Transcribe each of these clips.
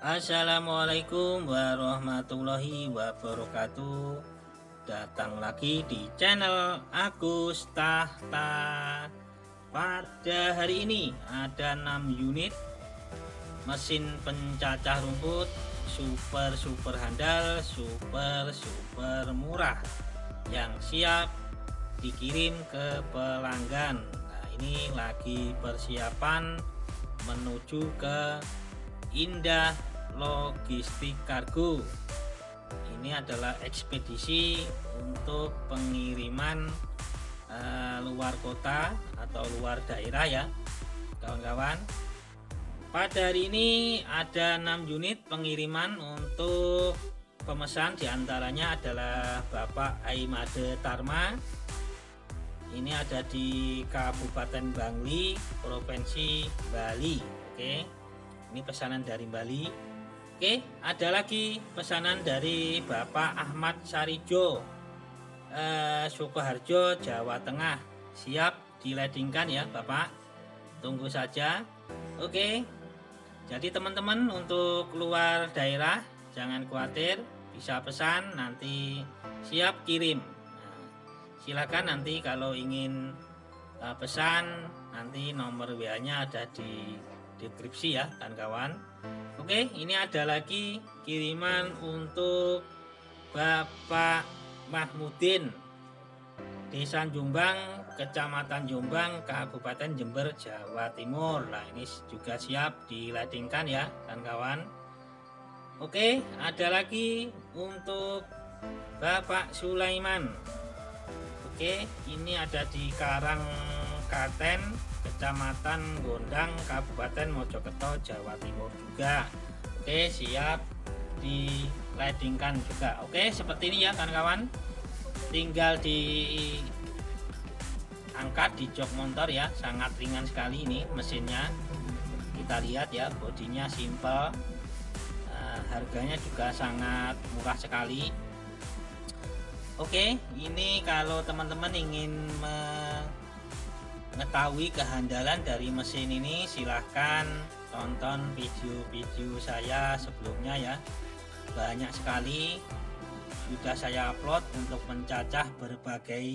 Assalamualaikum warahmatullahi wabarakatuh. Datang lagi di channel Agus Tahta Pada hari ini ada 6 unit Mesin pencacah rumput Super super handal Super super murah Yang siap dikirim ke pelanggan. Nah ini lagi persiapan menuju ke Indah Logistik Kargo. Ini adalah ekspedisi untuk pengiriman uh, luar kota atau luar daerah ya, kawan-kawan. Pada hari ini ada 6 unit pengiriman untuk pemesan di antaranya adalah Bapak Aimade Tarma ini ada di Kabupaten Bangli, Provinsi Bali. Oke ini pesanan dari Bali oke ada lagi pesanan dari Bapak Ahmad Sarijo. Eh, Sukoharjo Jawa Tengah. Siap diledingkan ya Bapak. Tunggu saja. Oke jadi teman-teman untuk keluar daerah jangan khawatir bisa pesan nanti siap kirim. Nah, silakan nanti kalau ingin uh, pesan nanti nomor WA nya ada di deskripsi ya kawan-kawan Oke ini ada lagi kiriman untuk Bapak Mahmudin Desa Jombang Kecamatan Jombang Kabupaten Jember Jawa Timur. Nah ini juga siap diladingkan ya kawan-kawan. Oke ada lagi untuk Bapak Sulaiman. Oke ini ada di Karang Katen Kecamatan Gondang Kabupaten Mojokerto Jawa Timur juga. Oke siap di ledingkan juga. Oke seperti ini ya kawan-kawan. Tinggal di angkat di jok motor ya. Sangat ringan sekali ini mesinnya. Kita lihat ya bodinya simple. Nah, harganya juga sangat murah sekali. Oke ini kalau teman-teman ingin mengetahui kehandalan dari mesin ini silahkan tonton video-video saya sebelumnya ya. Banyak sekali sudah saya upload untuk mencacah berbagai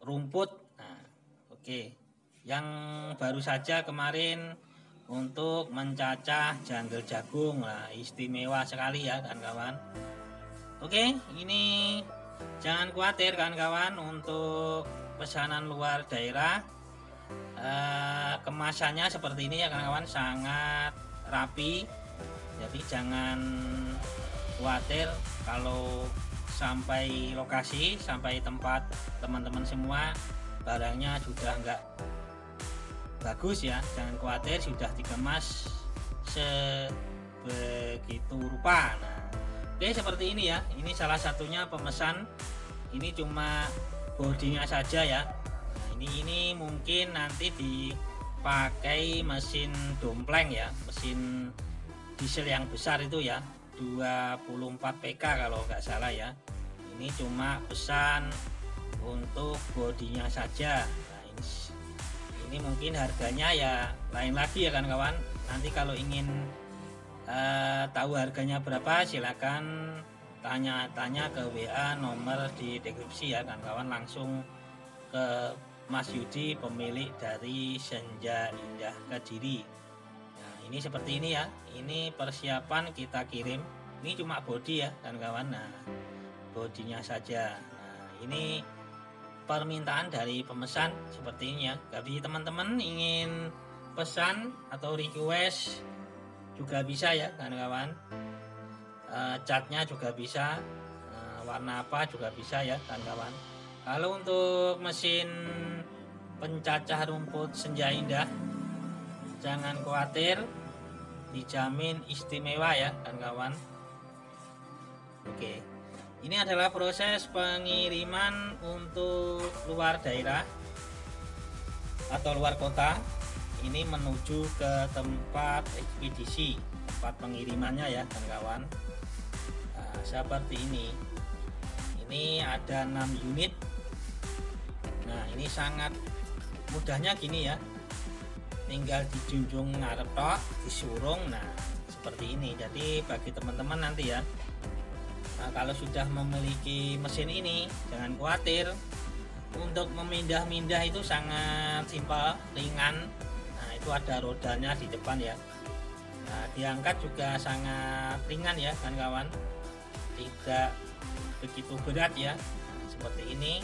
rumput. Nah, oke. Yang baru saja kemarin untuk mencacah janggel jagung. Lah istimewa sekali ya kawan-kawan. Oke ini jangan khawatir kawan-kawan untuk pesanan luar daerah eh, kemasannya seperti ini ya kawan-kawan. Sangat rapi. Jadi jangan khawatir kalau sampai lokasi sampai tempat teman-teman semua barangnya sudah enggak bagus ya. Jangan khawatir sudah dikemas sebegitu rupa. Nah oke seperti ini ya. Ini salah satunya pemesan. Ini cuma bodinya saja ya. Ini ini mungkin nanti dipakai mesin dompleng ya. Mesin diesel yang besar itu ya. 24 PK kalau nggak salah ya. Ini cuma pesan untuk bodinya saja. Nah, ini, ini mungkin harganya ya lain lagi ya kan kawan. Nanti kalau ingin uh, tahu harganya berapa silakan tanya-tanya ke WA nomor di deskripsi ya kawan-kawan langsung ke Mas Yudi pemilik dari Senja Indah Kediri. Nah ini seperti ini ya. Ini persiapan kita kirim. Ini cuma body ya kawan-kawan nah bodinya saja. Nah ini permintaan dari pemesan seperti ini ya. Jadi teman-teman ingin pesan atau request juga bisa ya kawan-kawan uh, catnya juga bisa uh, warna apa juga bisa ya kawan-kawan. Kalau untuk mesin pencacah rumput senja indah jangan khawatir dijamin istimewa ya kawan-kawan. Oke ini adalah proses pengiriman untuk luar daerah atau luar kota. Ini menuju ke tempat ekspedisi tempat pengirimannya ya kawan-kawan seperti ini. Ini ada 6 unit. Nah ini sangat mudahnya gini ya. Tinggal dijunjung ngarep tok disurung. Nah seperti ini. Jadi bagi teman-teman nanti ya nah, kalau sudah memiliki mesin ini jangan khawatir. Untuk memindah-mindah itu sangat simpel ringan. Nah itu ada rodanya di depan ya. Nah diangkat juga sangat ringan ya kan kawan tidak begitu berat ya. Seperti ini.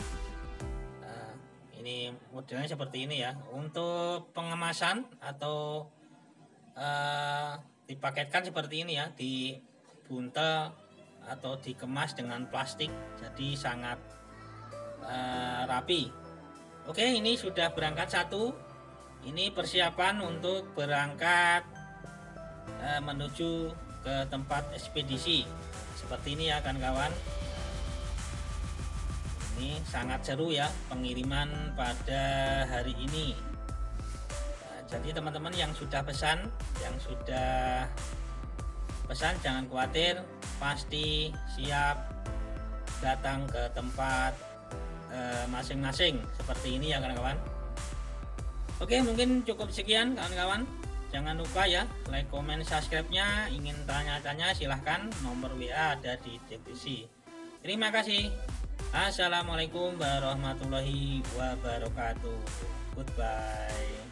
Nah, ini modelnya seperti ini ya. Untuk pengemasan atau uh, dipaketkan seperti ini ya. Di buntel atau dikemas dengan plastik. Jadi sangat uh, rapi. Oke ini sudah berangkat satu. Ini persiapan untuk berangkat uh, menuju ke tempat ekspedisi seperti ini ya kan kawan ini sangat seru ya pengiriman pada hari ini. Nah, jadi teman-teman yang sudah pesan yang sudah pesan jangan khawatir pasti siap datang ke tempat Eh, masing-masing. Uh, seperti ini ya kawan-kawan. Oke mungkin cukup sekian kawan-kawan jangan lupa ya like comment subscribe nya ingin tanya-tanya silahkan. Nomor WA ada di deskripsi. Terima kasih. Assalamualaikum warahmatullahi wabarakatuh. Goodbye